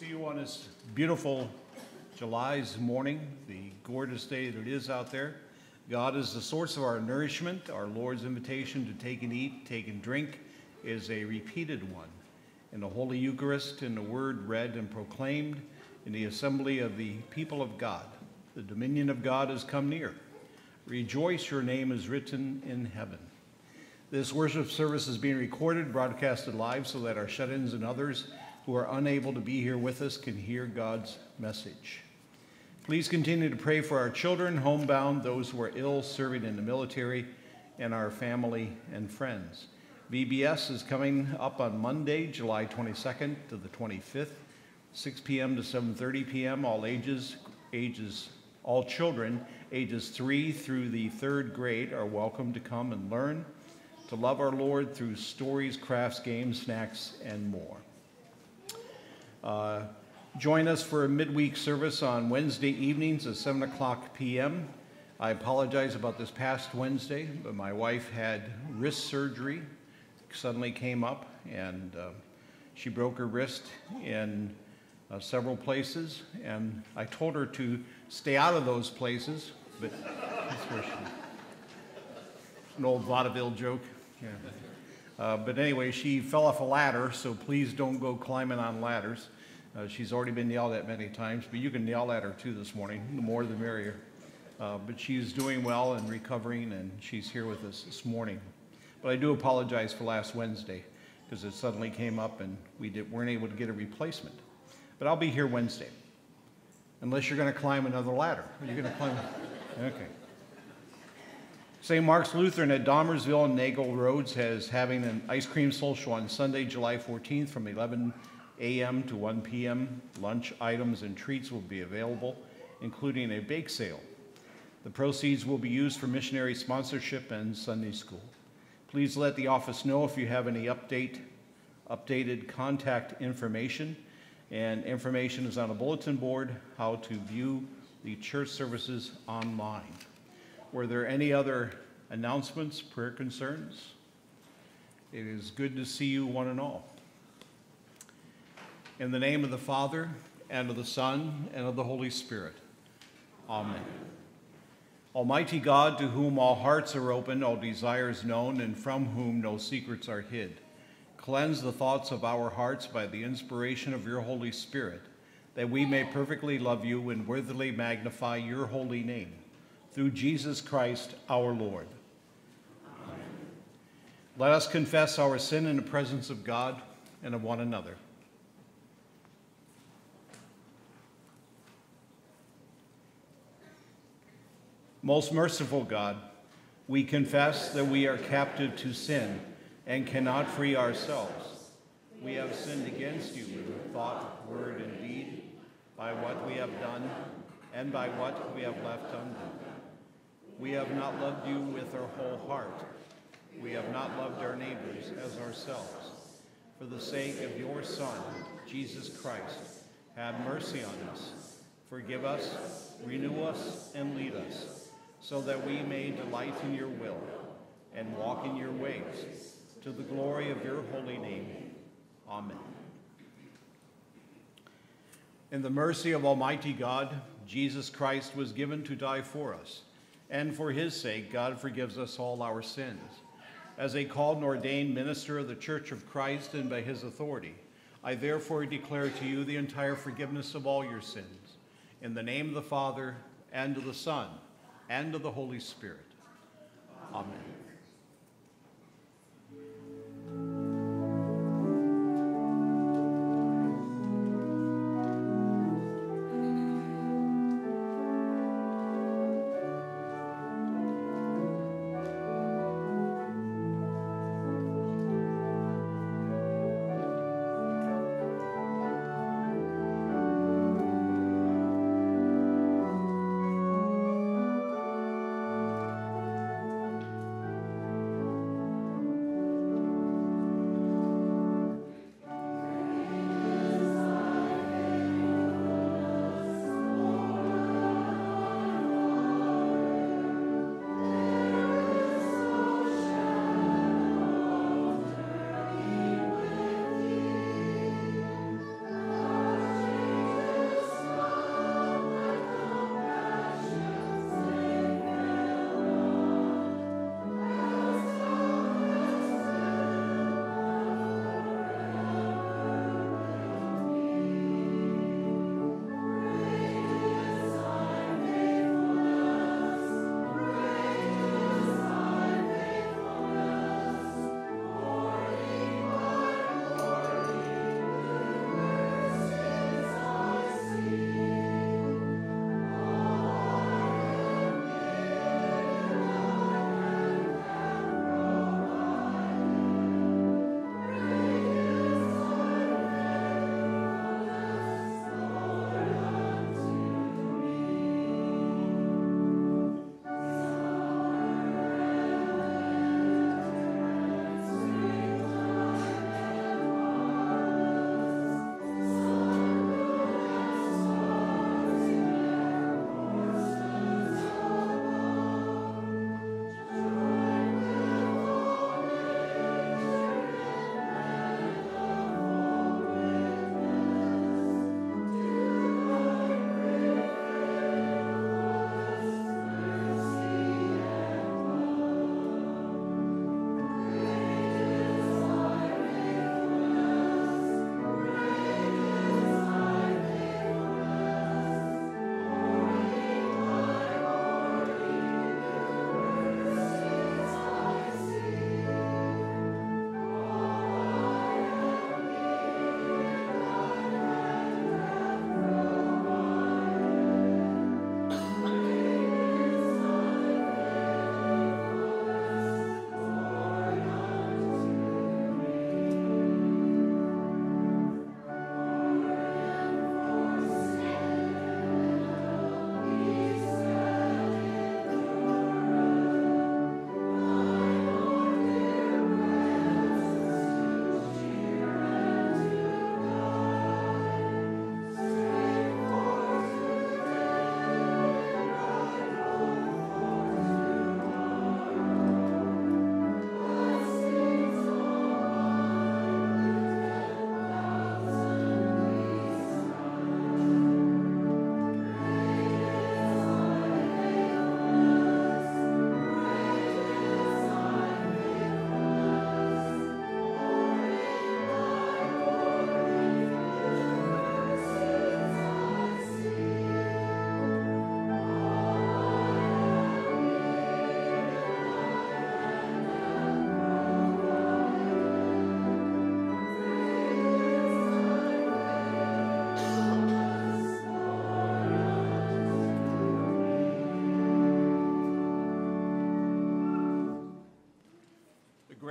see you on this beautiful July's morning, the gorgeous day that it is out there. God is the source of our nourishment. Our Lord's invitation to take and eat, take and drink is a repeated one. In the Holy Eucharist, in the word read and proclaimed, in the assembly of the people of God, the dominion of God has come near. Rejoice, your name is written in heaven. This worship service is being recorded, broadcasted live, so that our shut ins and others who are unable to be here with us can hear God's message. Please continue to pray for our children, homebound, those who are ill, serving in the military, and our family and friends. VBS is coming up on Monday, July 22nd to the 25th, 6 p.m. to 7:30 p.m. All ages, ages, all children, ages three through the third grade, are welcome to come and learn to love our Lord through stories, crafts, games, snacks, and more. Uh, join us for a midweek service on Wednesday evenings at 7 o'clock p.m. I apologize about this past Wednesday, but my wife had wrist surgery, suddenly came up, and uh, she broke her wrist in uh, several places. And I told her to stay out of those places, but that's where she. An old vaudeville joke. Yeah. Uh, but anyway, she fell off a ladder, so please don't go climbing on ladders. Uh, she's already been yelled at many times, but you can yell at her too this morning. The more the merrier. Uh, but she's doing well and recovering, and she's here with us this morning. But I do apologize for last Wednesday because it suddenly came up and we did, weren't able to get a replacement. But I'll be here Wednesday, unless you're going to climb another ladder. Are you going to climb? Okay. St. Mark's Lutheran at Domersville and Nagle Roads has having an ice cream social on Sunday, July 14th from 11 a.m. to 1 p.m. Lunch items and treats will be available, including a bake sale. The proceeds will be used for missionary sponsorship and Sunday school. Please let the office know if you have any update, updated contact information, and information is on a bulletin board how to view the church services online. Were there any other announcements, prayer concerns? It is good to see you, one and all. In the name of the Father, and of the Son, and of the Holy Spirit. Amen. Almighty God, to whom all hearts are open, all desires known, and from whom no secrets are hid, cleanse the thoughts of our hearts by the inspiration of your Holy Spirit, that we may perfectly love you and worthily magnify your holy name through Jesus Christ our Lord. Let us confess our sin in the presence of God and of one another. Most merciful God, we confess that we are captive to sin and cannot free ourselves. We have sinned against you in thought, word, and deed, by what we have done and by what we have left undone. We have not loved you with our whole heart. We have not loved our neighbors as ourselves. For the sake of your Son, Jesus Christ, have mercy on us. Forgive us, renew us, and lead us, so that we may delight in your will and walk in your ways, to the glory of your holy name. Amen. In the mercy of Almighty God, Jesus Christ was given to die for us and for his sake, God forgives us all our sins. As a called and ordained minister of the Church of Christ and by his authority, I therefore declare to you the entire forgiveness of all your sins. In the name of the Father, and of the Son, and of the Holy Spirit. Amen.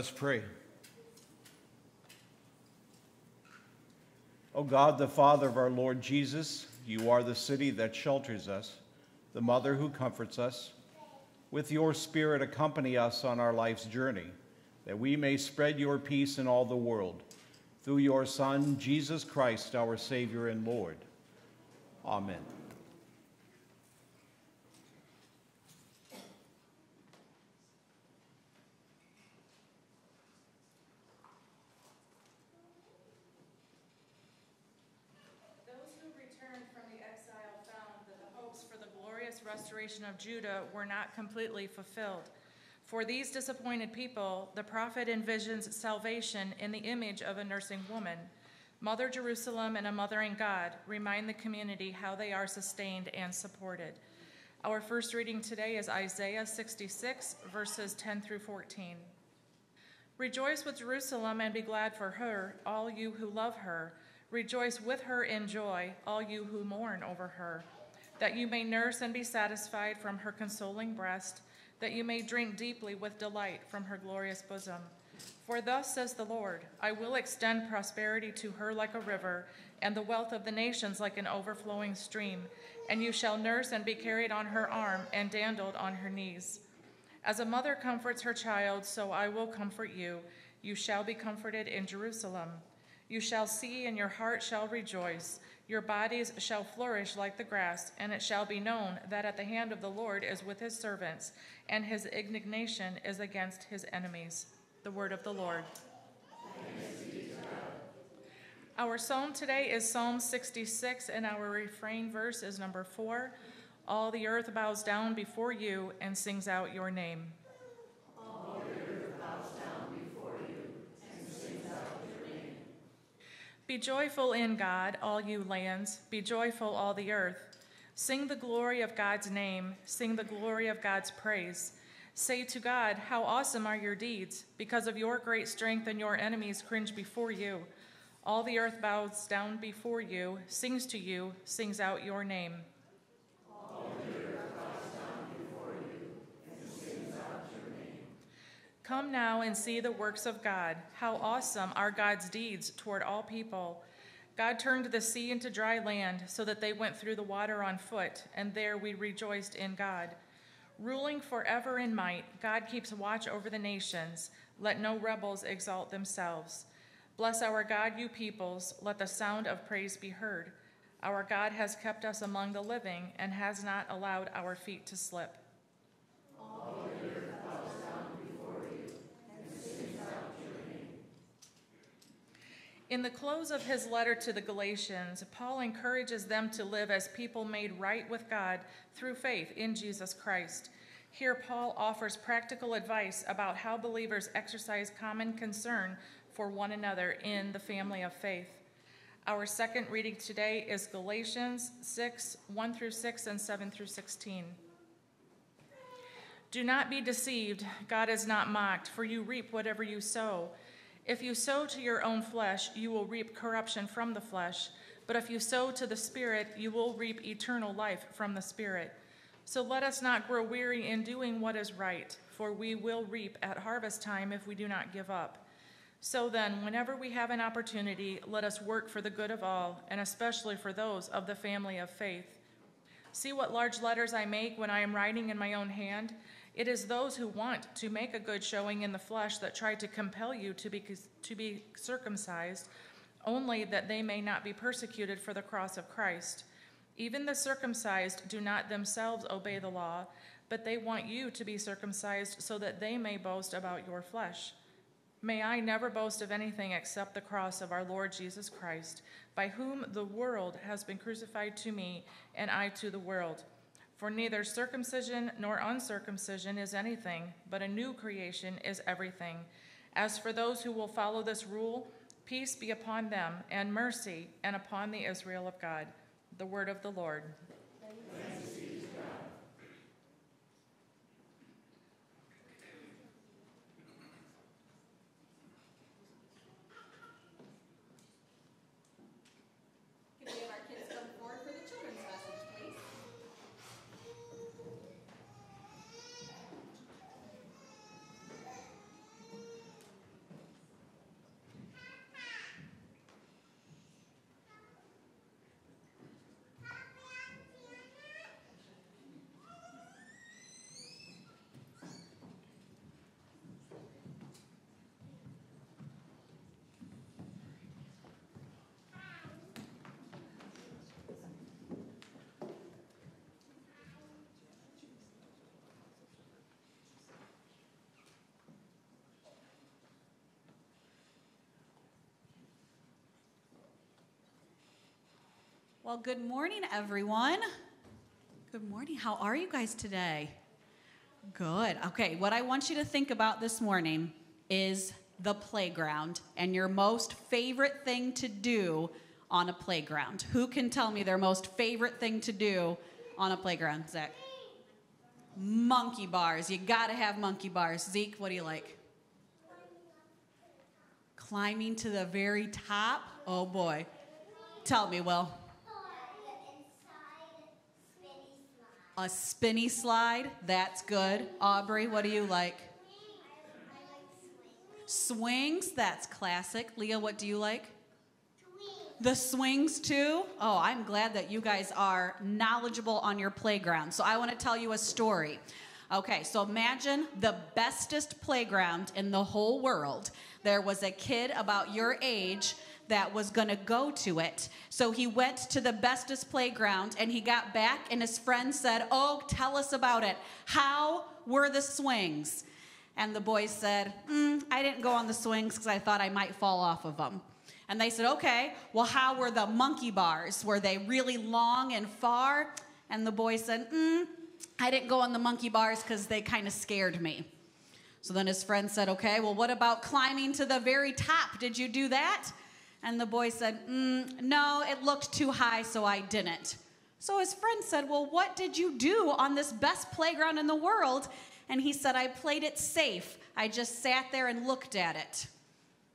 Us pray. O God, the Father of our Lord Jesus, you are the city that shelters us, the mother who comforts us. With your Spirit, accompany us on our life's journey, that we may spread your peace in all the world. Through your Son, Jesus Christ, our Savior and Lord. Amen. Restoration of Judah were not completely fulfilled. For these disappointed people, the prophet envisions salvation in the image of a nursing woman. Mother Jerusalem and a mothering God remind the community how they are sustained and supported. Our first reading today is Isaiah 66, verses 10 through 14. Rejoice with Jerusalem and be glad for her, all you who love her. Rejoice with her in joy, all you who mourn over her that you may nurse and be satisfied from her consoling breast, that you may drink deeply with delight from her glorious bosom. For thus says the Lord I will extend prosperity to her like a river, and the wealth of the nations like an overflowing stream. And you shall nurse and be carried on her arm, and dandled on her knees. As a mother comforts her child, so I will comfort you. You shall be comforted in Jerusalem. You shall see, and your heart shall rejoice. Your bodies shall flourish like the grass, and it shall be known that at the hand of the Lord is with his servants, and his indignation is against his enemies. The word of the Lord. Our psalm today is Psalm 66, and our refrain verse is number four. All the earth bows down before you and sings out your name. All the earth bows down before you and sings out your name. Be joyful in God, all you lands. Be joyful, all the earth. Sing the glory of God's name. Sing the glory of God's praise. Say to God, How awesome are your deeds! Because of your great strength, and your enemies cringe before you. All the earth bows down before you, sings to you, sings out your name. Come now and see the works of God. How awesome are God's deeds toward all people. God turned the sea into dry land so that they went through the water on foot, and there we rejoiced in God. Ruling forever in might, God keeps watch over the nations. Let no rebels exalt themselves. Bless our God, you peoples. Let the sound of praise be heard. Our God has kept us among the living and has not allowed our feet to slip. In the close of his letter to the Galatians, Paul encourages them to live as people made right with God through faith in Jesus Christ. Here, Paul offers practical advice about how believers exercise common concern for one another in the family of faith. Our second reading today is Galatians 6 1 through 6 and 7 through 16. Do not be deceived, God is not mocked, for you reap whatever you sow. If you sow to your own flesh, you will reap corruption from the flesh. But if you sow to the Spirit, you will reap eternal life from the Spirit. So let us not grow weary in doing what is right, for we will reap at harvest time if we do not give up. So then, whenever we have an opportunity, let us work for the good of all, and especially for those of the family of faith. See what large letters I make when I am writing in my own hand? It is those who want to make a good showing in the flesh that try to compel you to be, to be circumcised, only that they may not be persecuted for the cross of Christ. Even the circumcised do not themselves obey the law, but they want you to be circumcised so that they may boast about your flesh. May I never boast of anything except the cross of our Lord Jesus Christ, by whom the world has been crucified to me, and I to the world. For neither circumcision nor uncircumcision is anything, but a new creation is everything. As for those who will follow this rule, peace be upon them, and mercy, and upon the Israel of God. The word of the Lord. Well, good morning, everyone. Good morning. How are you guys today? Good. Okay, what I want you to think about this morning is the playground and your most favorite thing to do on a playground. Who can tell me their most favorite thing to do on a playground, Zach? Monkey bars. You gotta have monkey bars. Zeke, what do you like? Climbing to the very top? Oh boy. Tell me, Will. A spinny slide, that's good. Aubrey, what do you like? Swings, that's classic. Leah, what do you like? The swings too? Oh, I'm glad that you guys are knowledgeable on your playground. So I want to tell you a story. Okay, so imagine the bestest playground in the whole world. There was a kid about your age that was going to go to it. So he went to the bestest playground and he got back, and his friend said, Oh, tell us about it. How were the swings? And the boy said, mm, I didn't go on the swings because I thought I might fall off of them. And they said, Okay, well, how were the monkey bars? Were they really long and far? And the boy said, mm, I didn't go on the monkey bars because they kind of scared me. So then his friend said, Okay, well, what about climbing to the very top? Did you do that? And the boy said, mm, No, it looked too high, so I didn't. So his friend said, Well, what did you do on this best playground in the world? And he said, I played it safe. I just sat there and looked at it.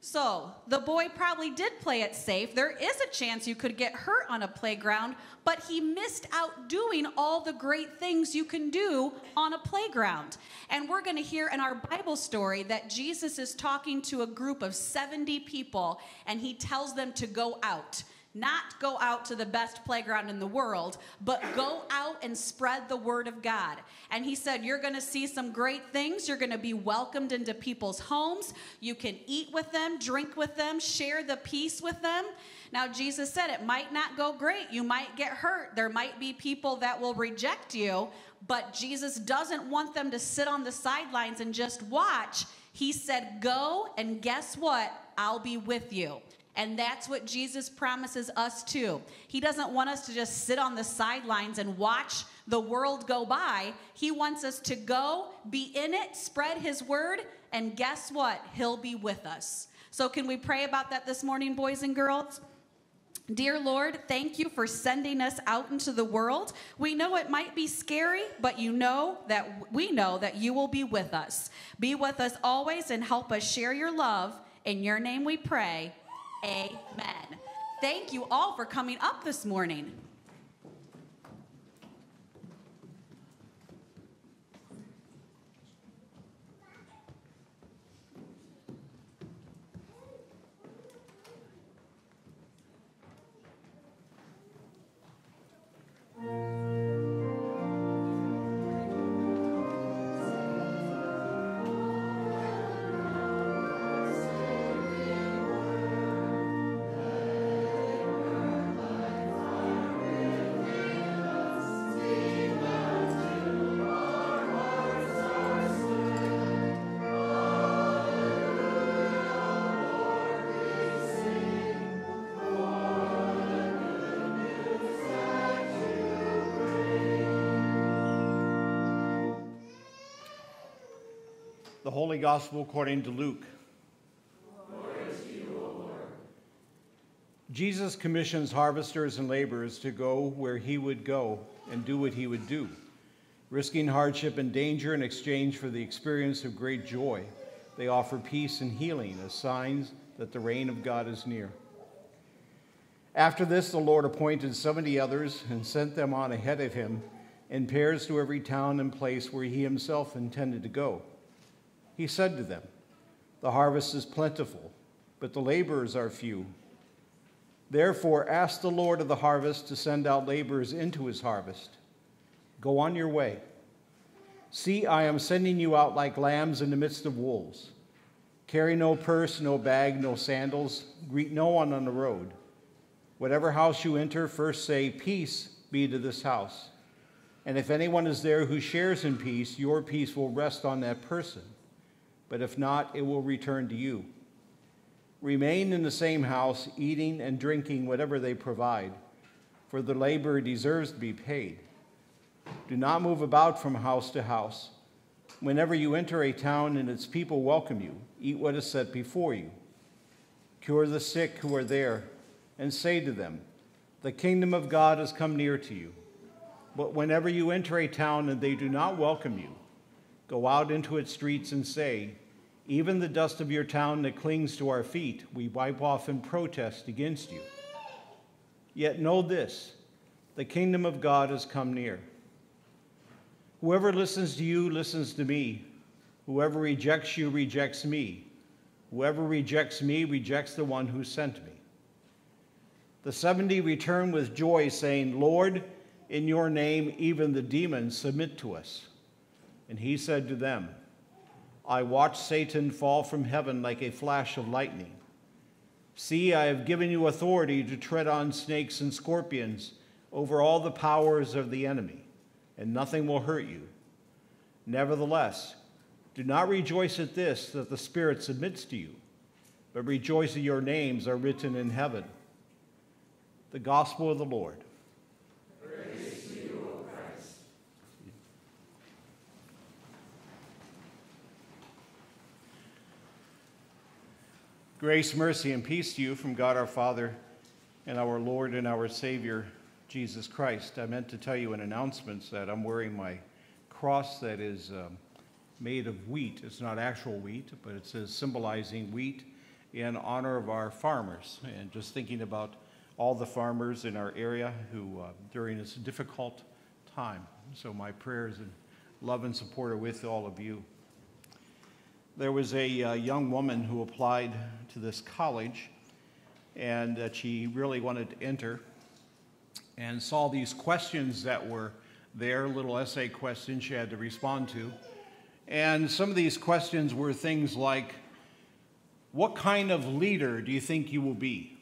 So, the boy probably did play it safe. There is a chance you could get hurt on a playground, but he missed out doing all the great things you can do on a playground. And we're going to hear in our Bible story that Jesus is talking to a group of 70 people and he tells them to go out not go out to the best playground in the world, but go out and spread the word of God. And he said, You're going to see some great things. You're going to be welcomed into people's homes. You can eat with them, drink with them, share the peace with them. Now, Jesus said it might not go great. You might get hurt. There might be people that will reject you, but Jesus doesn't want them to sit on the sidelines and just watch. He said, Go, and guess what? I'll be with you. And that's what Jesus promises us too. He doesn't want us to just sit on the sidelines and watch the world go by. He wants us to go, be in it, spread his word, and guess what? He'll be with us. So, can we pray about that this morning, boys and girls? Dear Lord, thank you for sending us out into the world. We know it might be scary, but you know that we know that you will be with us. Be with us always and help us share your love. In your name we pray. Amen. Thank you all for coming up this morning. The Holy Gospel according to Luke. Jesus commissions harvesters and laborers to go where he would go and do what he would do, risking hardship and danger in exchange for the experience of great joy. They offer peace and healing as signs that the reign of God is near. After this, the Lord appointed 70 others and sent them on ahead of him in pairs to every town and place where he himself intended to go. He said to them, The harvest is plentiful, but the laborers are few. Therefore, ask the Lord of the harvest to send out laborers into his harvest. Go on your way. See, I am sending you out like lambs in the midst of wolves. Carry no purse, no bag, no sandals. Greet no one on the road. Whatever house you enter, first say, Peace be to this house. And if anyone is there who shares in peace, your peace will rest on that person but if not, it will return to you. Remain in the same house, eating and drinking whatever they provide, for the laborer deserves to be paid. Do not move about from house to house. Whenever you enter a town and its people welcome you, eat what is set before you. Cure the sick who are there, and say to them, The kingdom of God has come near to you. But whenever you enter a town and they do not welcome you, go out into its streets and say, even the dust of your town that clings to our feet, we wipe off in protest against you. Yet know this the kingdom of God has come near. Whoever listens to you listens to me. Whoever rejects you rejects me. Whoever rejects me rejects the one who sent me. The 70 returned with joy, saying, Lord, in your name even the demons submit to us. And he said to them, I watched Satan fall from heaven like a flash of lightning. See, I have given you authority to tread on snakes and scorpions over all the powers of the enemy, and nothing will hurt you. Nevertheless, do not rejoice at this that the Spirit submits to you, but rejoice that your names are written in heaven. The Gospel of the Lord. Grace, mercy, and peace to you from God our Father and our Lord and our Savior, Jesus Christ. I meant to tell you in announcements that I'm wearing my cross that is um, made of wheat. It's not actual wheat, but it says symbolizing wheat in honor of our farmers. And just thinking about all the farmers in our area who, uh, during this difficult time. So my prayers and love and support are with all of you. There was a uh, young woman who applied to this college and that she really wanted to enter and saw these questions that were there, little essay questions she had to respond to. And some of these questions were things like, What kind of leader do you think you will be?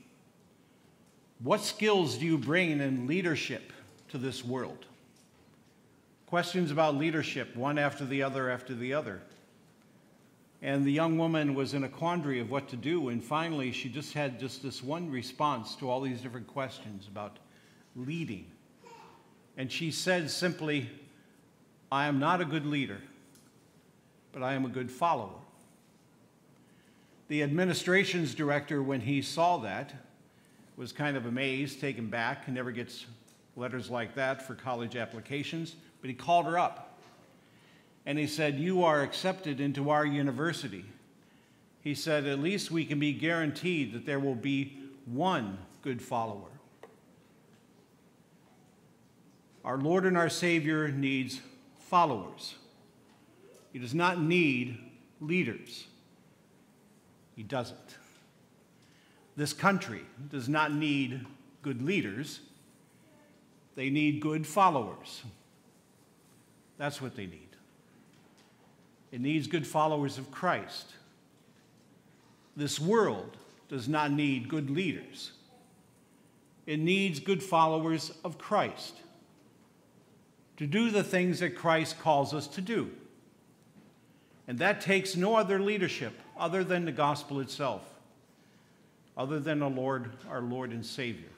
What skills do you bring in leadership to this world? Questions about leadership, one after the other after the other. And the young woman was in a quandary of what to do. And finally, she just had just this one response to all these different questions about leading. And she said simply, I am not a good leader, but I am a good follower. The administration's director, when he saw that, was kind of amazed, taken back. Never gets letters like that for college applications, but he called her up and he said, You are accepted into our university. He said, At least we can be guaranteed that there will be one good follower. Our Lord and our Savior needs followers. He does not need leaders. He doesn't. This country does not need good leaders, they need good followers. That's what they need. It needs good followers of Christ. This world does not need good leaders. It needs good followers of Christ to do the things that Christ calls us to do. And that takes no other leadership other than the gospel itself, other than the Lord, our Lord and Savior.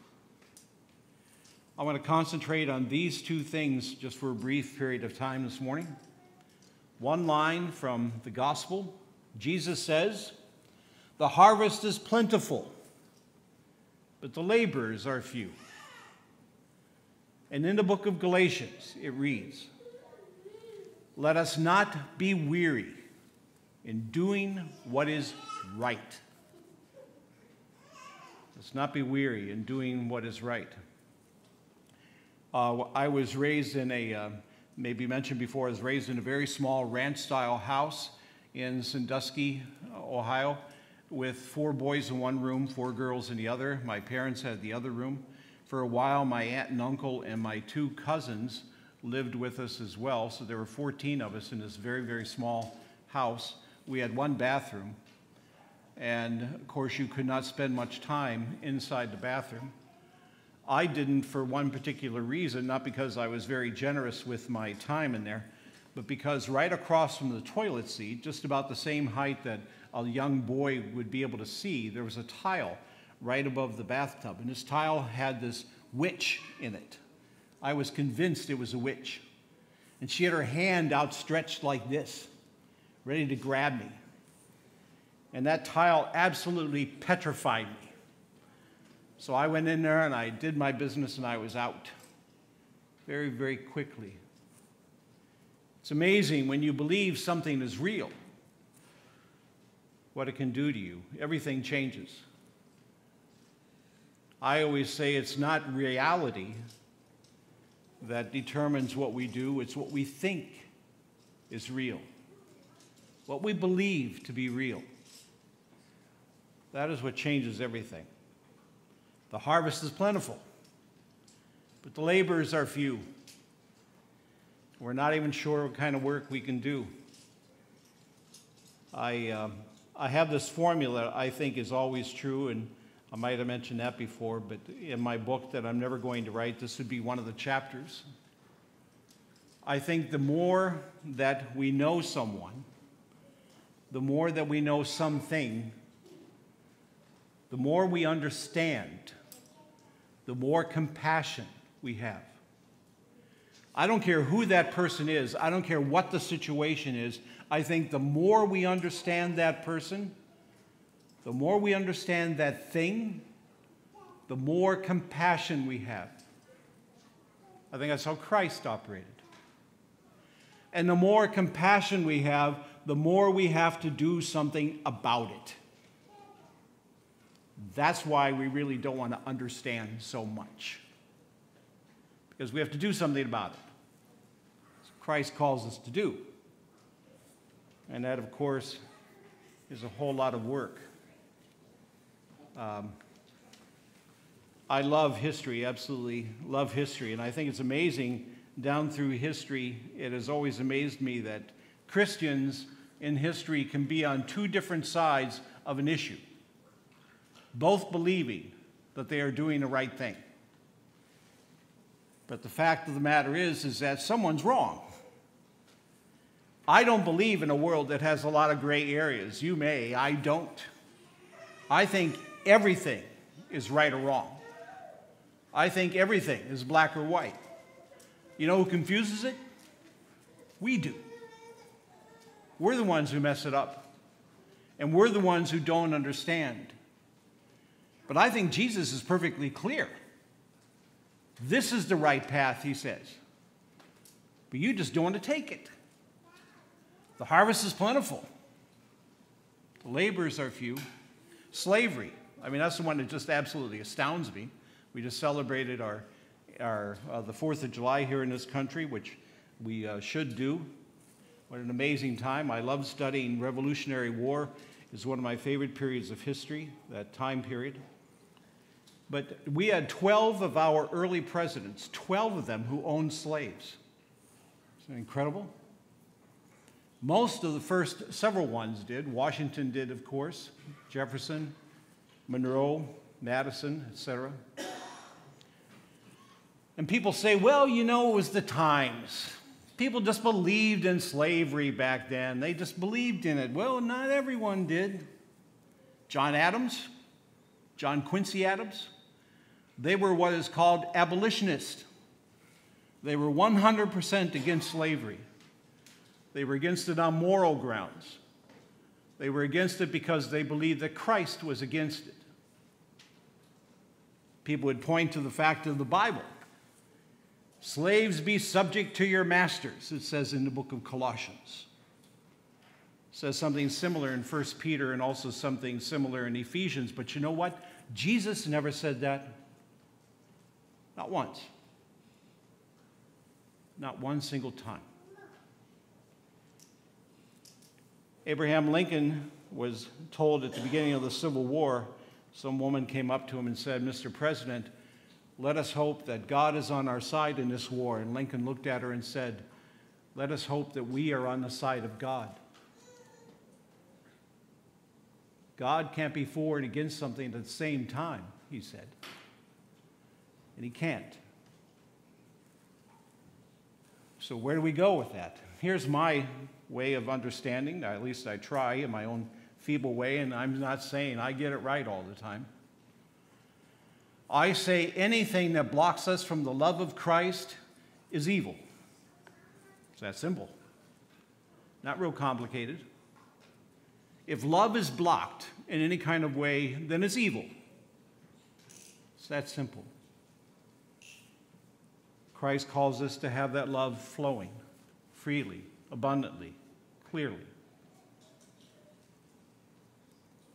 I want to concentrate on these two things just for a brief period of time this morning. One line from the gospel Jesus says, The harvest is plentiful, but the laborers are few. And in the book of Galatians, it reads, Let us not be weary in doing what is right. Let's not be weary in doing what is right. Uh, I was raised in a uh, maybe mentioned before, I was raised in a very small ranch style house in Sandusky, Ohio, with four boys in one room, four girls in the other. My parents had the other room. For a while, my aunt and uncle and my two cousins lived with us as well. So there were 14 of us in this very, very small house. We had one bathroom. And of course, you could not spend much time inside the bathroom. I didn't for one particular reason, not because I was very generous with my time in there, but because right across from the toilet seat, just about the same height that a young boy would be able to see, there was a tile right above the bathtub. And this tile had this witch in it. I was convinced it was a witch. And she had her hand outstretched like this, ready to grab me. And that tile absolutely petrified me. So I went in there and I did my business and I was out very, very quickly. It's amazing when you believe something is real, what it can do to you. Everything changes. I always say it's not reality, that determines what we do, it's what we think is real, what we believe to be real. That is what changes everything. The harvest is plentiful, but the laborers are few. We're not even sure what kind of work we can do. I, um, I have this formula I think is always true, and I might have mentioned that before, but in my book that I'm never going to write, this would be one of the chapters. I think the more that we know someone, the more that we know something, the more we understand, the more compassion we have. I don't care who that person is, I don't care what the situation is. I think the more we understand that person, the more we understand that thing, the more compassion we have. I think that's how Christ operated. And the more compassion we have, the more we have to do something about it. That's why we really don't want to understand so much. Because we have to do something about it. Christ calls us to do. And that, of course, is a whole lot of work. Um, I love history, absolutely love history. And I think it's amazing down through history, it has always amazed me that Christians in history can be on two different sides of an issue, both believing that they are doing the right thing. But the fact of the matter is, is that someone's wrong. I don't believe in a world that has a lot of gray areas. You may, I don't. I think everything is right or wrong. I think everything is black or white. You know who confuses it? We do. We're the ones who mess it up. And we're the ones who don't understand. But I think Jesus is perfectly clear. This is the right path, he says. But you just don't want to take it. The harvest is plentiful, the laborers are few. Slavery, I mean, that's the one that just absolutely astounds me. We just celebrated our, our, uh, the 4th of July here in this country, which we uh, should do. What an amazing time. I love studying Revolutionary War. It's one of my favorite periods of history, that time period. But we had 12 of our early presidents, 12 of them who owned slaves. Isn't that incredible? Most of the first several ones did. Washington did, of course, Jefferson, Monroe, Madison, etc. And people say, well, you know, it was the times. People just believed in slavery back then. They just believed in it. Well, not everyone did. John Adams, John Quincy Adams, they were what is called abolitionists. They were 100% against slavery. They were against it on moral grounds. They were against it because they believed that Christ was against it. People would point to the fact of the Bible. Slaves, be subject to your masters, it says in the book of Colossians. It says something similar in 1 Peter and also something similar in Ephesians. But you know what? Jesus never said that. Not once. Not one single time. Abraham Lincoln was told at the beginning of the Civil War, some woman came up to him and said, Mr. President, let us hope that God is on our side in this war. And Lincoln looked at her and said, Let us hope that we are on the side of God. God can't be for and against something at the same time, he said. And he can't. So, where do we go with that? Here's my way of understanding, at least I try in my own feeble way, and I'm not saying I get it right all the time. I say anything that blocks us from the love of Christ is evil. It's that simple. Not real complicated. If love is blocked in any kind of way, then it's evil. It's that simple. Christ calls us to have that love flowing freely abundantly, clearly.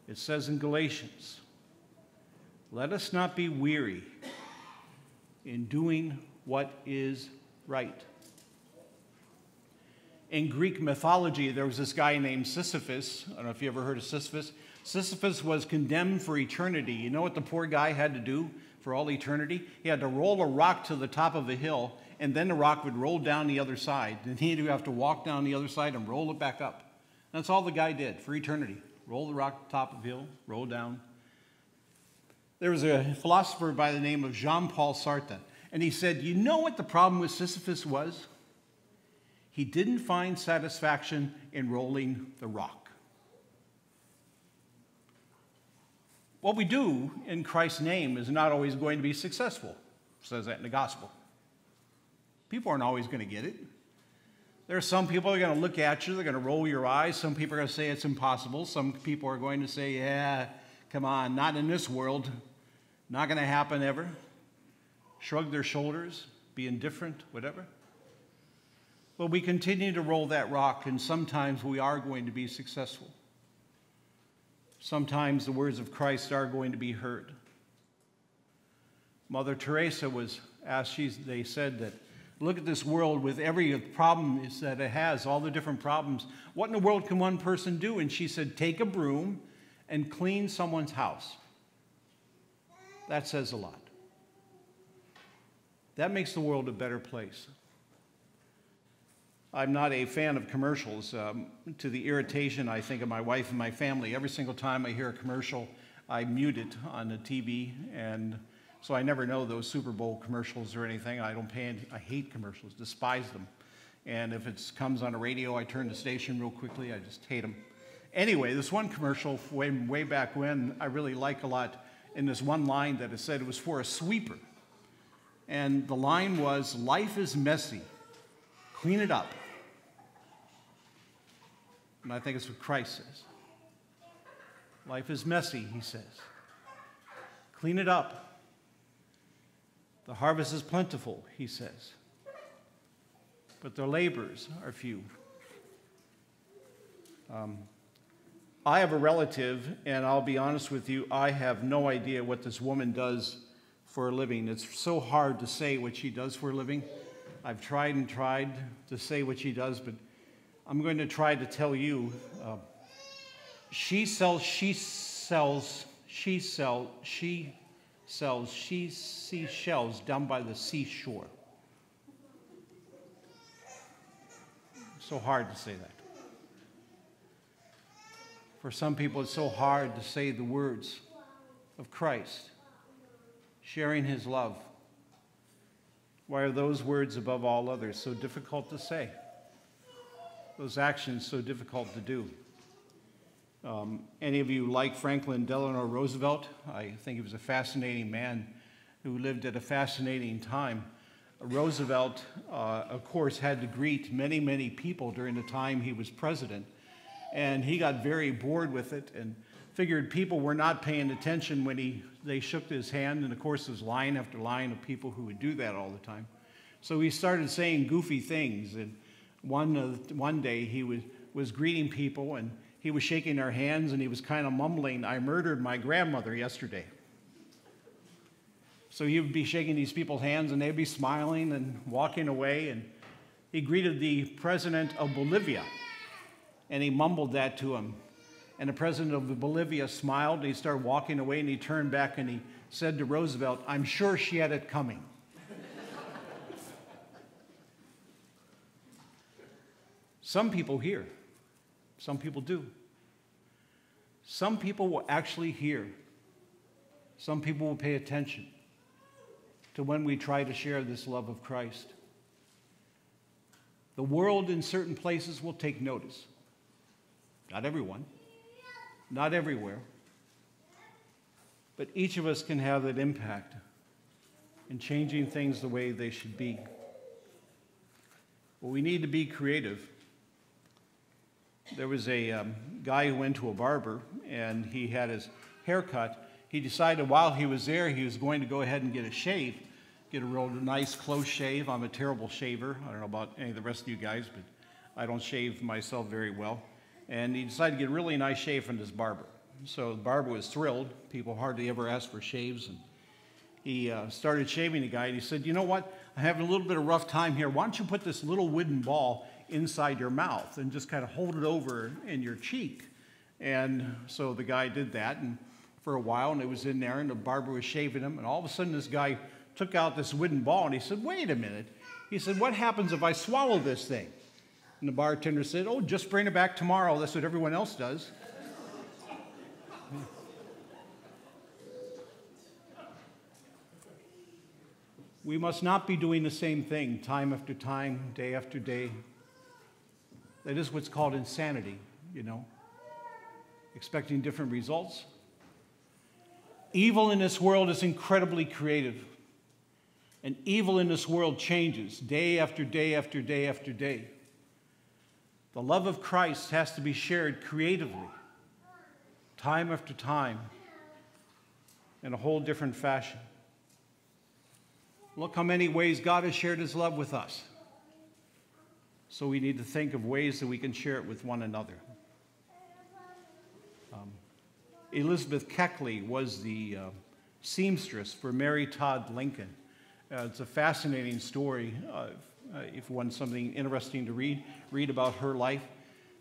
It says in Galatians, let us not be weary in doing what is right. In Greek mythology, there was this guy named Sisyphus. I don't know if you ever heard of Sisyphus. Sisyphus was condemned for eternity. You know what the poor guy had to do for all eternity? He had to roll a rock to the top of a hill, and then the rock would roll down the other side. And he'd have to walk down the other side and roll it back up. That's all the guy did for eternity. Roll the rock to the top of the hill, roll down. There was a philosopher by the name of Jean Paul Sartre, and he said, You know what the problem with Sisyphus was? He didn't find satisfaction in rolling the rock. What we do in Christ's name is not always going to be successful, says that in the gospel. People aren't always going to get it. There are some people that are going to look at you, they're going to roll your eyes. Some people are going to say it's impossible. Some people are going to say, yeah, come on, not in this world. Not going to happen ever. Shrug their shoulders, be indifferent, whatever. But we continue to roll that rock, and sometimes we are going to be successful. Sometimes the words of Christ are going to be heard. Mother Teresa was asked, she's, they said that, look at this world with every problem that it has, all the different problems. What in the world can one person do? And she said, take a broom and clean someone's house. That says a lot. That makes the world a better place. I'm not a fan of commercials um, to the irritation, I think, of my wife and my family. Every single time I hear a commercial, I mute it on the TV, and so I never know those Super Bowl commercials or anything. I don't pay any, I hate commercials, despise them. And if it comes on a radio, I turn the station real quickly. I just hate them. Anyway, this one commercial way, way back when I really like a lot in this one line that it said it was for a sweeper. And the line was, Life is messy. Clean it up. And I think it's what Christ says. Life is messy, he says. Clean it up. The harvest is plentiful, he says. But the laborers are few. Um, I have a relative, and I'll be honest with you, I have no idea what this woman does for a living. It's so hard to say what she does for a living. I've tried and tried to say what she does, but I'm going to try to tell you. Uh, she sells, she sells, she sells, she sells, she seashells down by the seashore. So hard to say that. For some people, it's so hard to say the words of Christ, sharing his love. Why are those words above all others so difficult to say? Those actions so difficult to do? Um, any of you like Franklin Delano Roosevelt? I think he was a fascinating man who lived at a fascinating time. Roosevelt, uh, of course, had to greet many, many people during the time he was president and he got very bored with it and figured people were not paying attention when he, they shook his hand. And of course, there's line after line of people who would do that all the time. So he started saying goofy things. And one, one day he was, was greeting people and he was shaking their hands and he was kind of mumbling, I murdered my grandmother yesterday. So he would be shaking these people's hands and they'd be smiling and walking away. And he greeted the president of Bolivia and he mumbled that to him. And the president of Bolivia smiled, and he started walking away, and he turned back and he said to Roosevelt, I'm sure she had it coming. Some people hear, some people do. Some people will actually hear, some people will pay attention to when we try to share this love of Christ. The world in certain places will take notice. Not everyone, not everywhere. But each of us can have that impact in changing things the way they should be. But we need to be creative. There was a um, guy who went to a barber and he had his hair cut. He decided while he was there, he was going to go ahead and get a shave, get a real nice close shave. I'm a terrible shaver. I don't know about any of the rest of you guys, but I don't shave myself very well and he decided to get a really nice shave from this barber. So the barber was thrilled. People hardly ever ask for shaves. And he uh, started shaving the guy, and he said, You know what? I'm having a little bit of rough time here. Why don't you put this little wooden ball inside your mouth and just kind of hold it over in your cheek? And so the guy did that, and for a while, and it was in there, and the barber was shaving him, and all of a sudden, this guy took out this wooden ball, and he said, Wait a minute. He said, What happens if I swallow this thing? And the bartender said, Oh, just bring it back tomorrow. That's what everyone else does. We must not be doing the same thing time after time, day after day. That is what's called insanity, you know, expecting different results. Evil in this world is incredibly creative. And evil in this world changes day after day after day after day. The love of Christ has to be shared creatively, time after time, in a whole different fashion. Look how many ways God has shared his love with us. So we need to think of ways that we can share it with one another. Um, Elizabeth Keckley was the uh, seamstress for Mary Todd Lincoln. Uh, it's a fascinating story. Uh, uh, if you want something interesting to read, read about her life.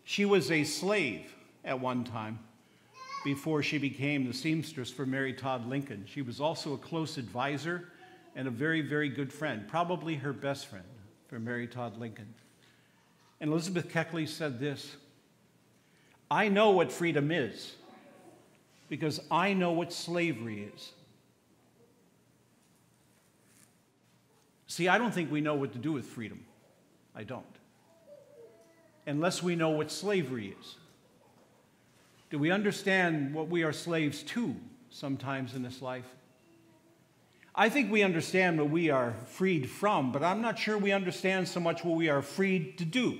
She was a slave at one time before she became the seamstress for Mary Todd Lincoln. She was also a close advisor and a very, very good friend, probably her best friend for Mary Todd Lincoln. And Elizabeth Keckley said this I know what freedom is because I know what slavery is. See, I don't think we know what to do with freedom. I don't. Unless we know what slavery is. Do we understand what we are slaves to sometimes in this life? I think we understand what we are freed from, but I'm not sure we understand so much what we are freed to do.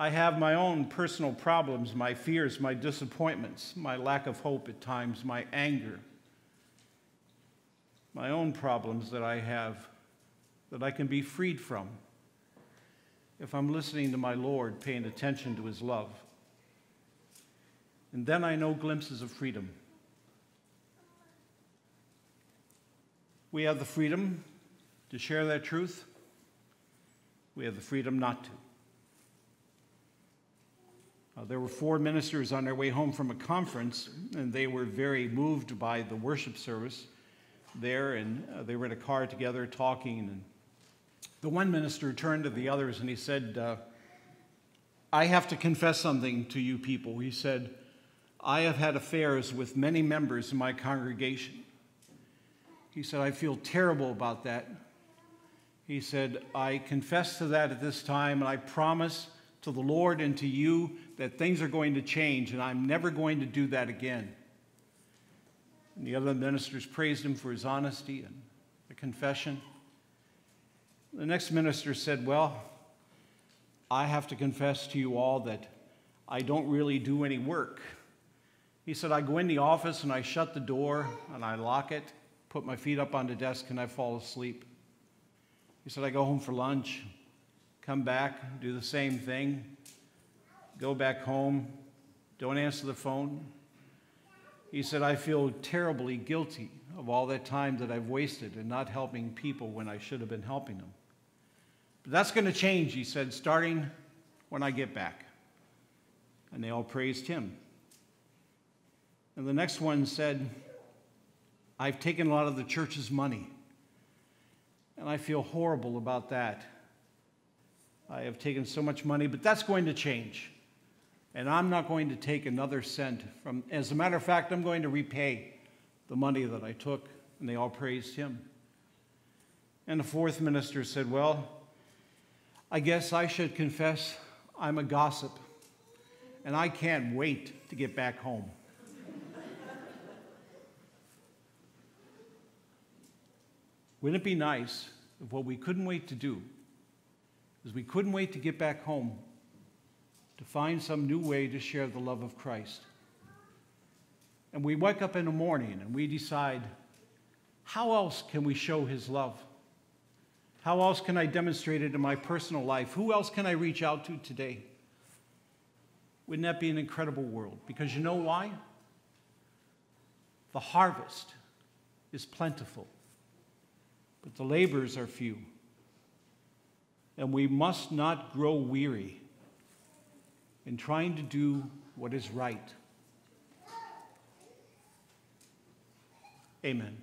I have my own personal problems, my fears, my disappointments, my lack of hope at times, my anger, my own problems that I have that I can be freed from if I'm listening to my Lord, paying attention to his love. And then I know glimpses of freedom. We have the freedom to share that truth. We have the freedom not to. Uh, there were four ministers on their way home from a conference, and they were very moved by the worship service there, and uh, they were in a car together talking. And the one minister turned to the others and he said, uh, I have to confess something to you people. He said, I have had affairs with many members in my congregation. He said, I feel terrible about that. He said, I confess to that at this time, and I promise to the Lord and to you that things are going to change, and I'm never going to do that again. And the other ministers praised him for his honesty and the confession. The next minister said, Well, I have to confess to you all that I don't really do any work. He said, I go in the office and I shut the door and I lock it put my feet up on the desk and I fall asleep. He said, I go home for lunch, come back, do the same thing, go back home, don't answer the phone. He said, I feel terribly guilty of all that time that I've wasted in not helping people when I should have been helping them. But that's going to change, he said, starting when I get back. And they all praised him. And the next one said, I've taken a lot of the church's money, and I feel horrible about that. I have taken so much money, but that's going to change. And I'm not going to take another cent from, as a matter of fact, I'm going to repay the money that I took. And they all praised him. And the fourth minister said, Well, I guess I should confess I'm a gossip, and I can't wait to get back home. Wouldn't it be nice if what we couldn't wait to do is we couldn't wait to get back home to find some new way to share the love of Christ? And we wake up in the morning and we decide, how else can we show his love? How else can I demonstrate it in my personal life? Who else can I reach out to today? Wouldn't that be an incredible world? Because you know why? The harvest is plentiful, but the labors are few. And we must not grow weary in trying to do what is right. Amen.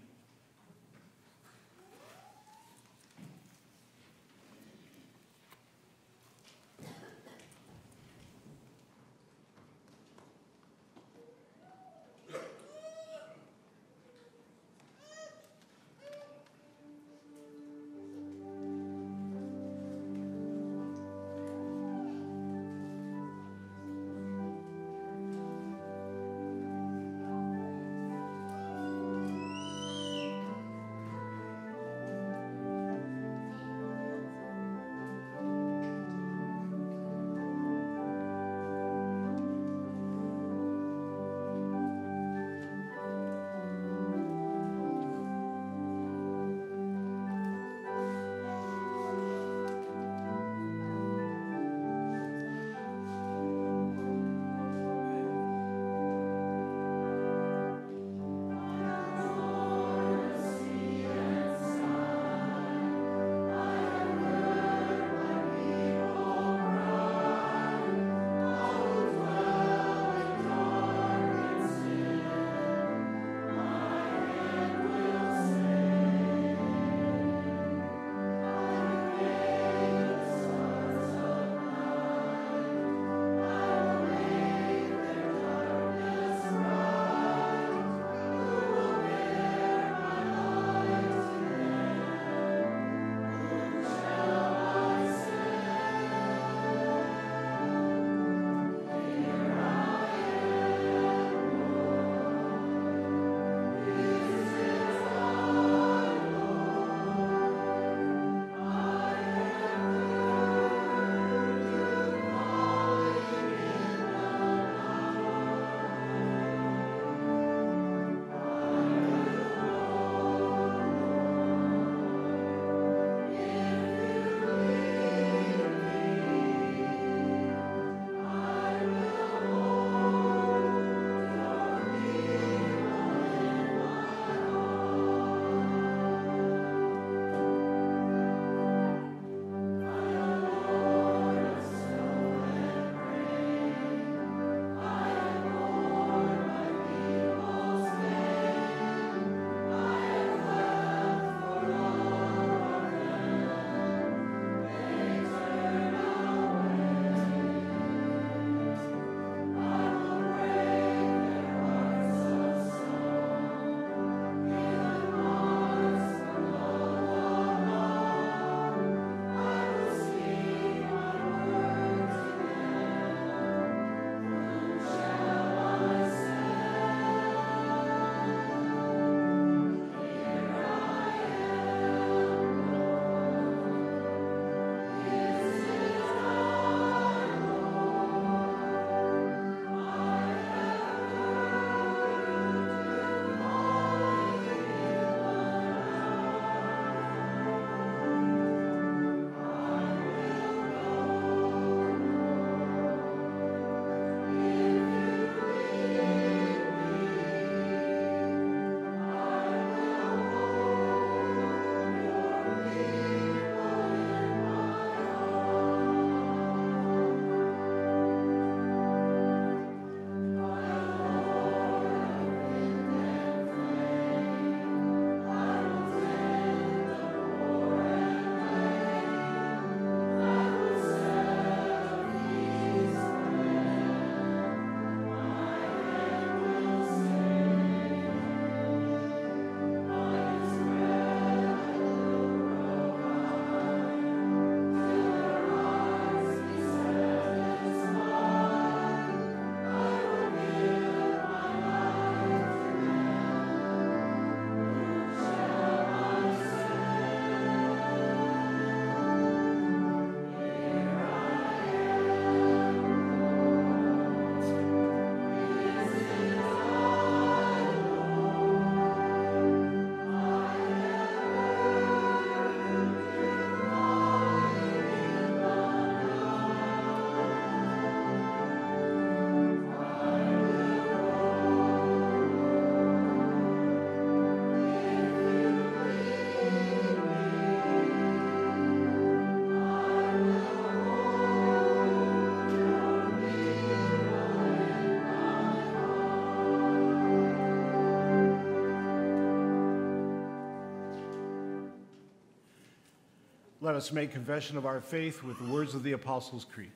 Let us make confession of our faith with the words of the Apostles' Creed.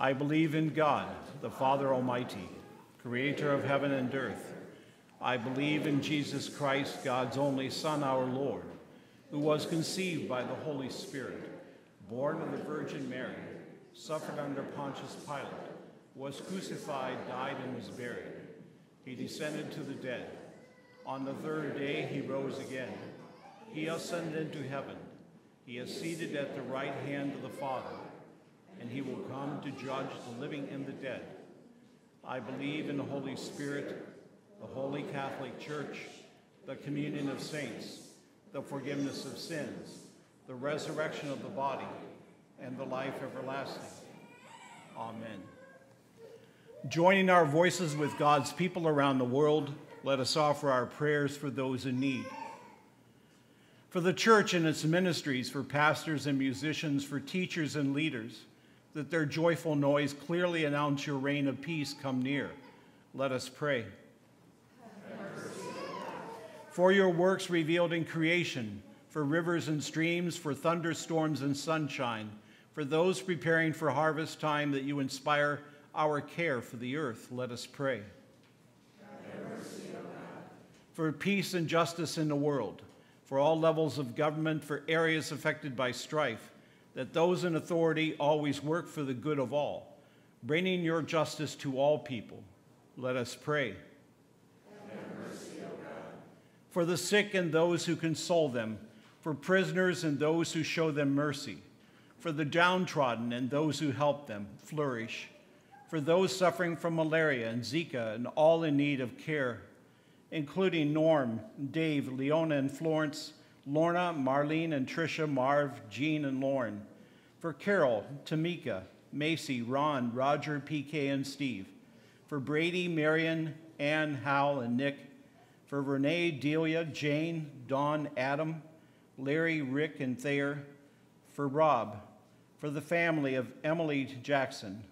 I believe in God, the Father Almighty, creator of heaven and earth. I believe in Jesus Christ, God's only Son, our Lord, who was conceived by the Holy Spirit, born of the Virgin Mary, suffered under Pontius Pilate, was crucified, died, and was buried. He descended to the dead. On the third day he rose again. He ascended into heaven. He is seated at the right hand of the Father and he will come to judge the living and the dead. I believe in the Holy Spirit, the Holy Catholic Church, the communion of saints, the forgiveness of sins, the resurrection of the body, and the life everlasting. Amen. Joining our voices with God's people around the world, let us offer our prayers for those in need. For the church and its ministries, for pastors and musicians, for teachers and leaders, that their joyful noise clearly announce your reign of peace come near. Let us pray. For your works revealed in creation, for rivers and streams, for thunderstorms and sunshine, for those preparing for harvest time, that you inspire our care for the earth, let us pray. For peace and justice in the world, for all levels of government, for areas affected by strife, that those in authority always work for the good of all, bringing your justice to all people. Let us pray. For the sick and those who console them, for prisoners and those who show them mercy, for the downtrodden and those who help them flourish, for those suffering from malaria and Zika and all in need of care, including Norm, Dave, Leona, and Florence Lorna, Marlene, and Tricia, Marv, Jean, and Lauren. For Carol, Tamika, Macy, Ron, Roger, PK, and Steve. For Brady, Marion, Ann, Hal, and Nick. For Renee, Delia, Jane, Dawn, Adam, Larry, Rick, and Thayer. For Rob. For the family of Emily Jackson.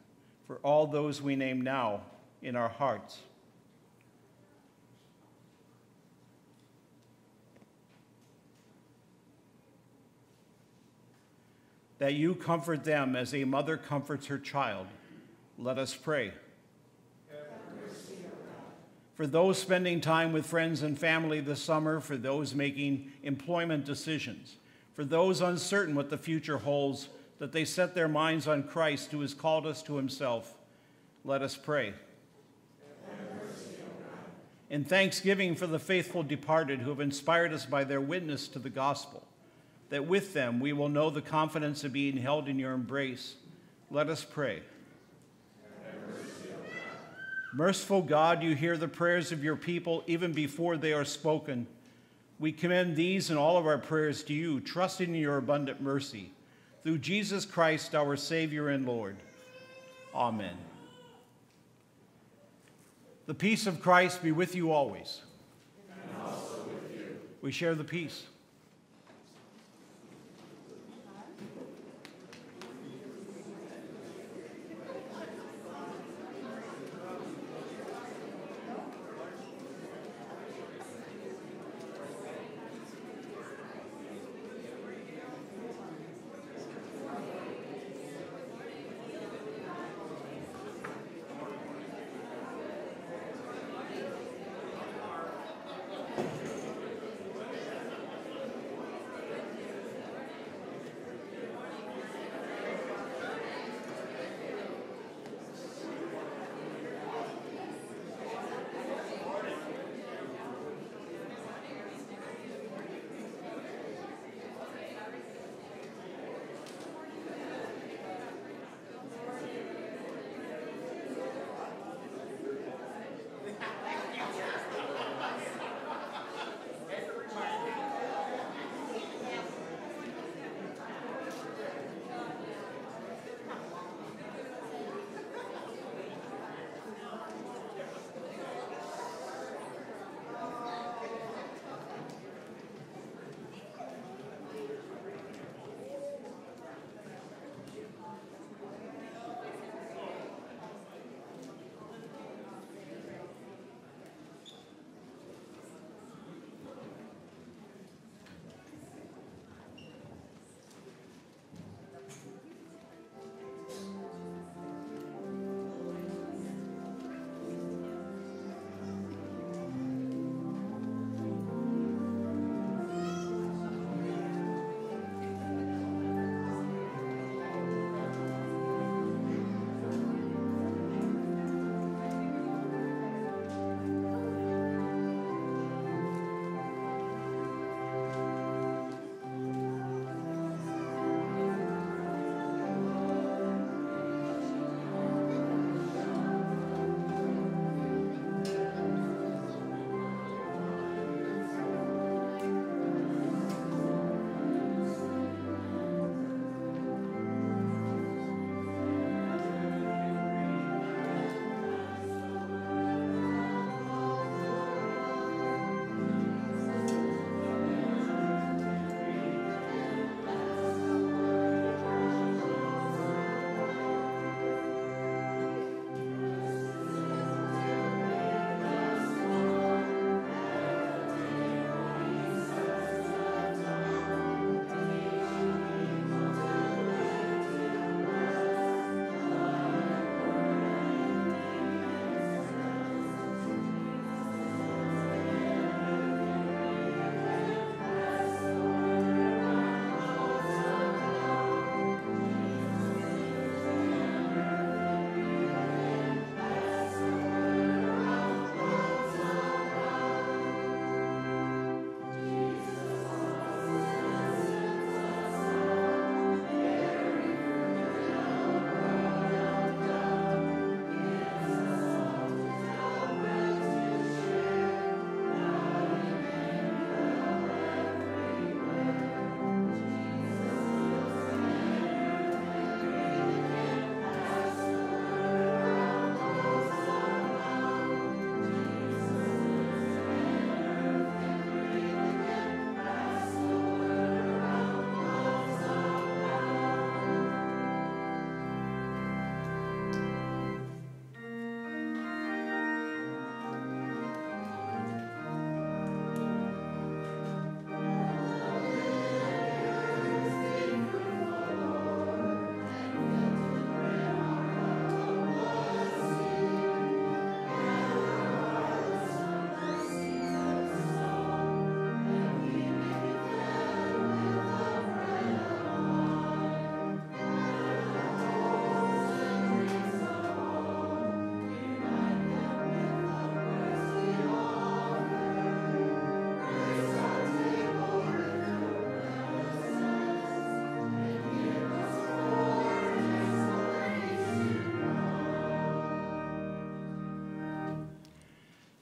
For all those we name now in our hearts. That you comfort them as a mother comforts her child. Let us pray. For those spending time with friends and family this summer, for those making employment decisions, for those uncertain what the future holds, that they set their minds on Christ who has called us to himself, let us pray. In thanksgiving for the faithful departed who have inspired us by their witness to the gospel that with them we will know the confidence of being held in your embrace. Let us pray. Merciful God, you hear the prayers of your people even before they are spoken. We commend these and all of our prayers to you, trusting in your abundant mercy. Through Jesus Christ, our Savior and Lord. Amen. The peace of Christ be with you always. With you. We share the peace.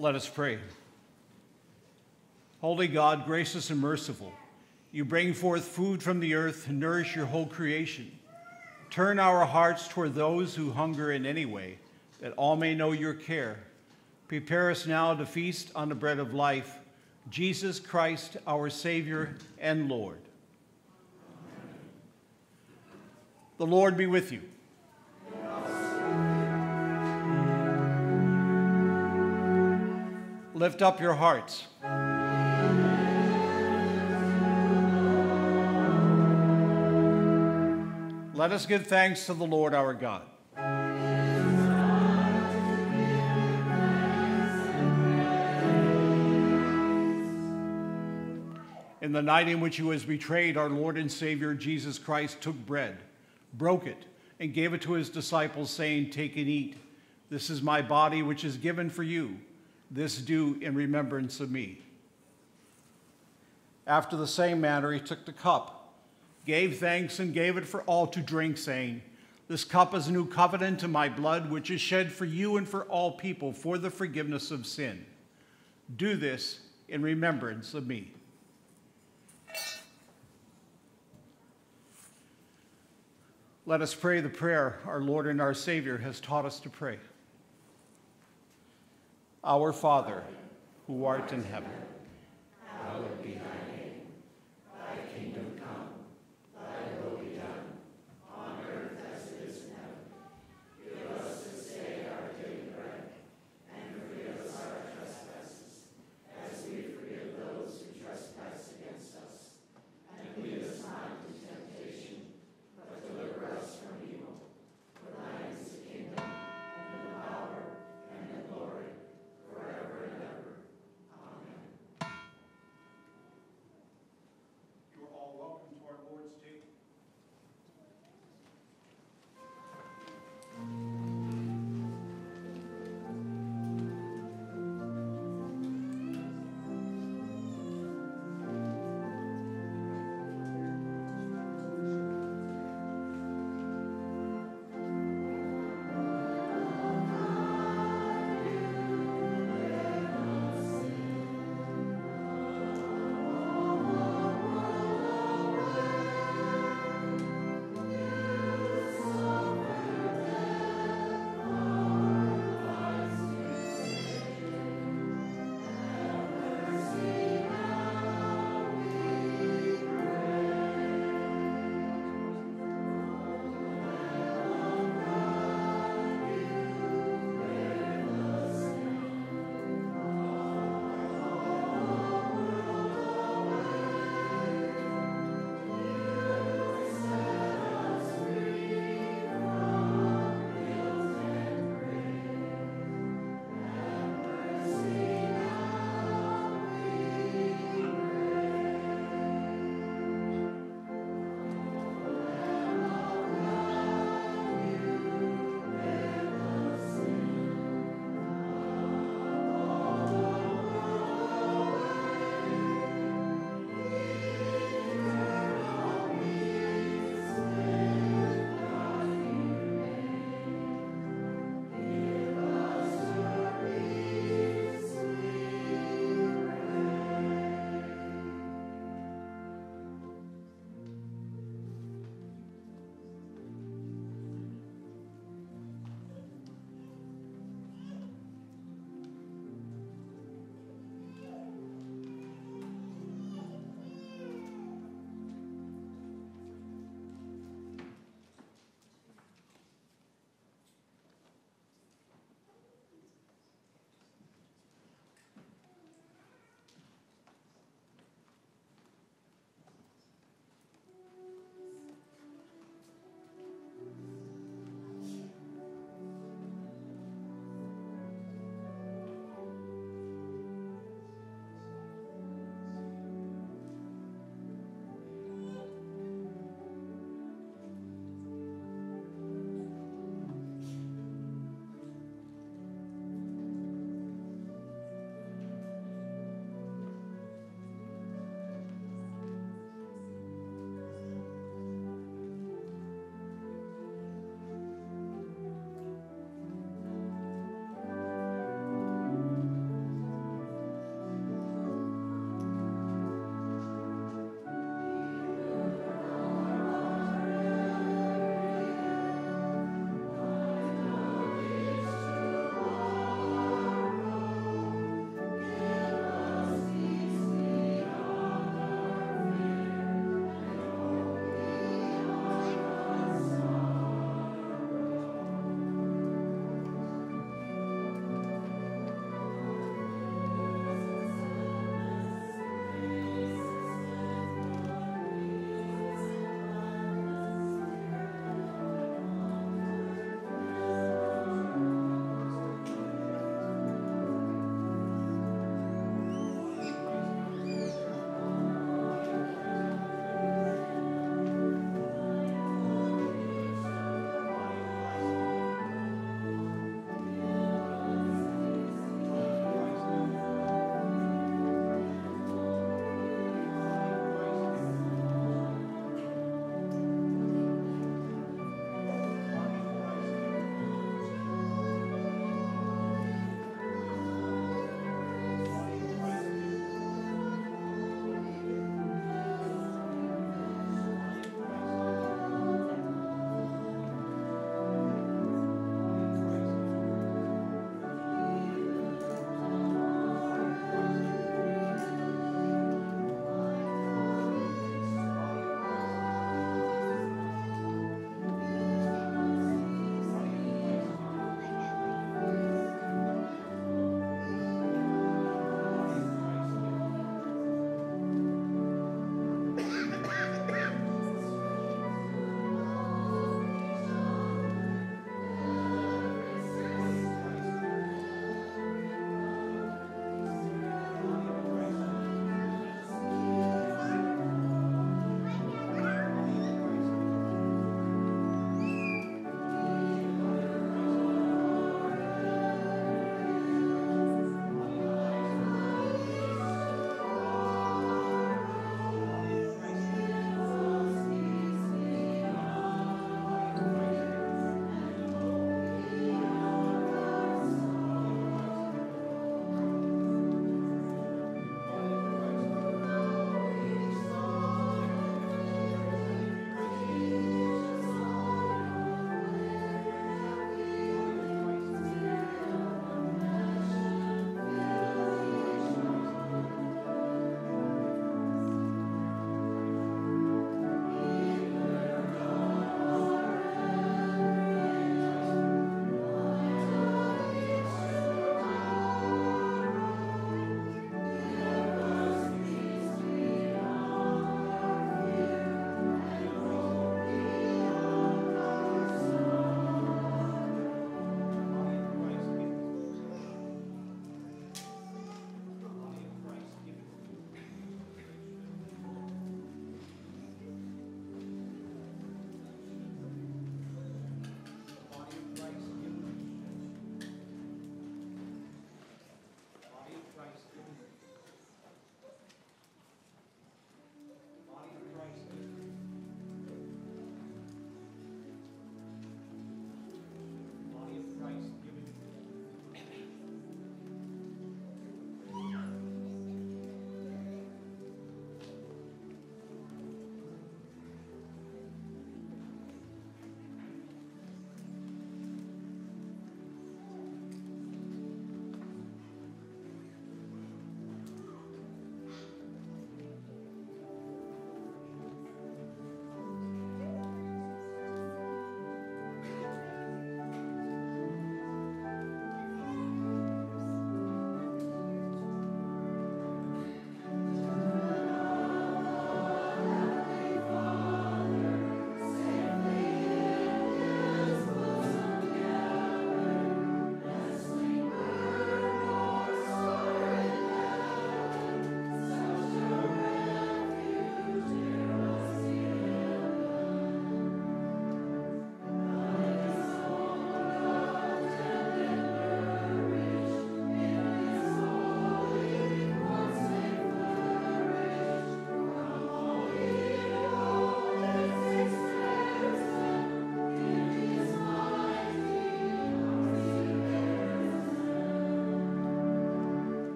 Let us pray. Holy God, gracious and merciful, you bring forth food from the earth and nourish your whole creation. Turn our hearts toward those who hunger in any way, that all may know your care. Prepare us now to feast on the bread of life, Jesus Christ, our Savior and Lord. The Lord be with you. Lift up your hearts. Let us give thanks to the Lord our God. In the night in which he was betrayed, our Lord and Savior Jesus Christ took bread, broke it, and gave it to his disciples, saying, Take and eat. This is my body, which is given for you. This do in remembrance of me. After the same manner, he took the cup, gave thanks, and gave it for all to drink, saying, This cup is a new covenant in my blood, which is shed for you and for all people for the forgiveness of sin. Do this in remembrance of me. Let us pray the prayer our Lord and our Savior has taught us to pray. Our Father, who art in heaven,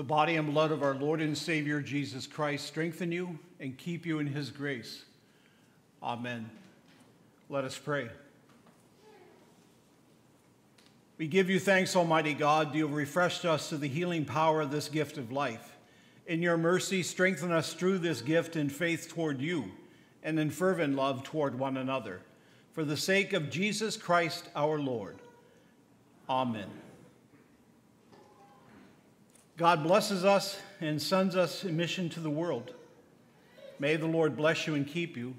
The body and blood of our Lord and Savior Jesus Christ strengthen you and keep you in his grace. Amen. Let us pray. We give you thanks, Almighty God. You have refreshed us to the healing power of this gift of life. In your mercy, strengthen us through this gift in faith toward you and in fervent love toward one another. For the sake of Jesus Christ our Lord. Amen. God blesses us and sends us in mission to the world. May the Lord bless you and keep you.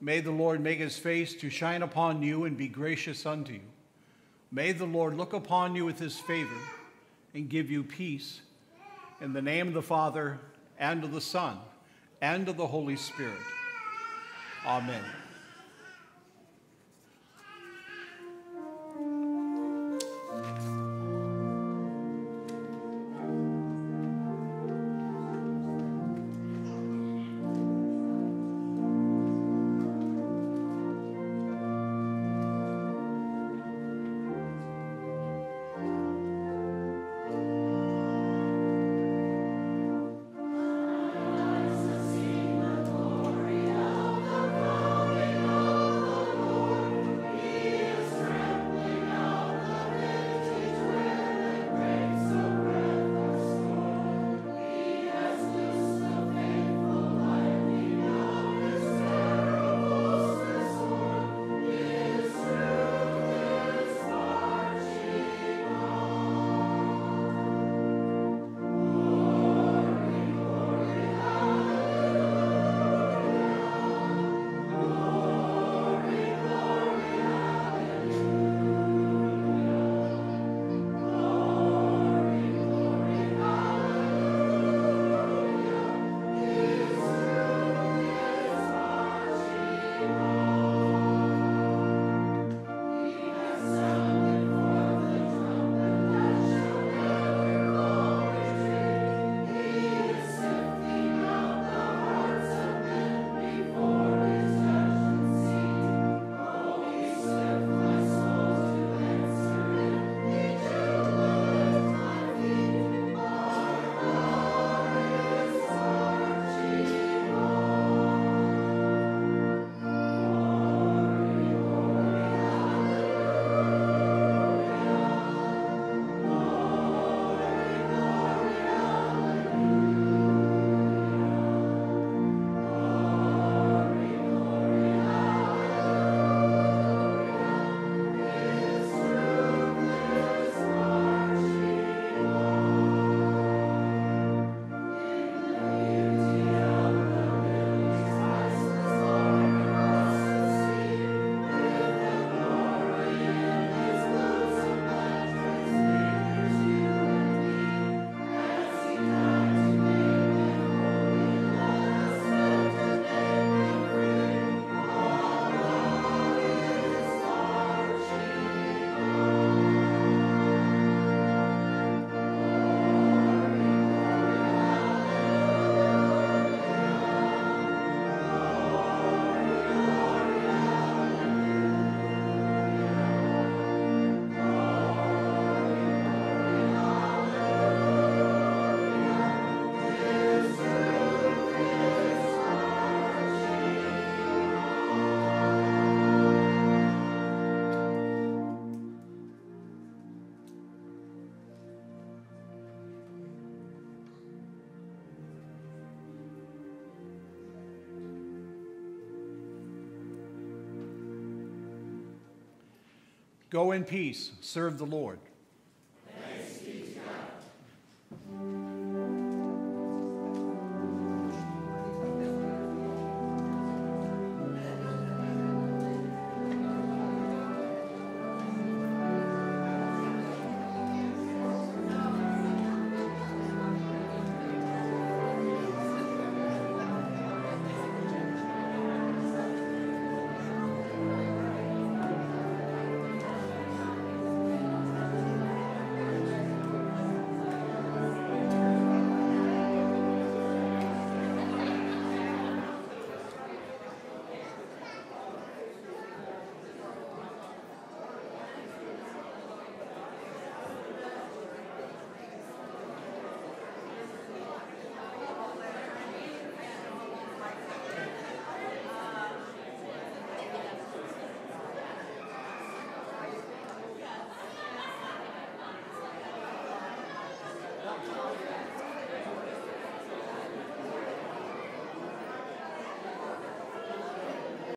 May the Lord make his face to shine upon you and be gracious unto you. May the Lord look upon you with his favor and give you peace. In the name of the Father, and of the Son, and of the Holy Spirit. Amen. Go in peace, serve the Lord.